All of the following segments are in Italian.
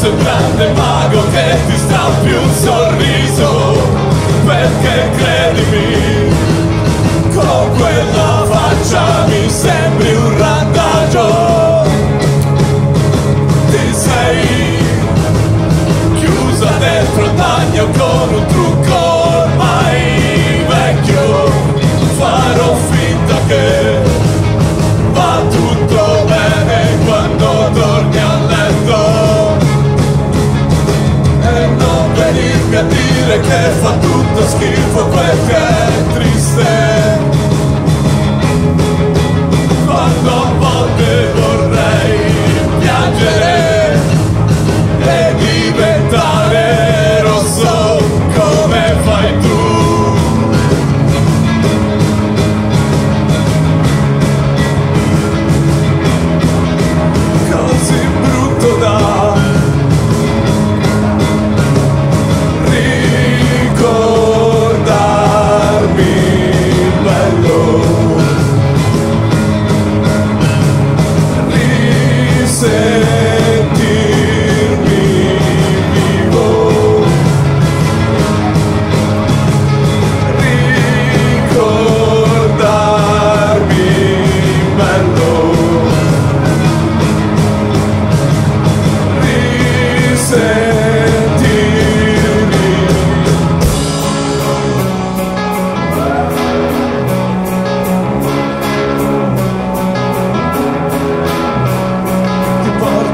sei un grande mago che ti sta più solo los que fue cualquier tristeza.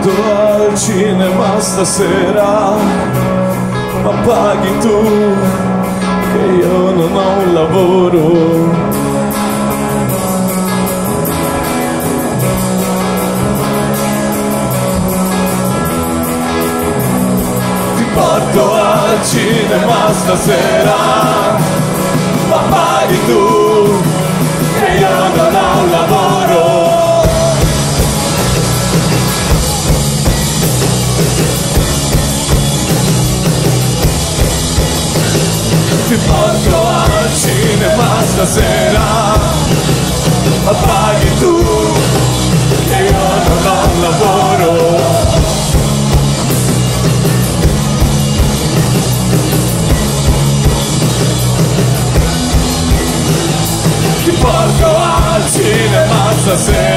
vado al cinema stasera ma paghi tu che io non ho un lavoro. Ti porto al cinema stasera ma paghi tu Porco al cinema stasera. Ma paghi tu Che io non ho lavoro. Ti porco al cinema stasera.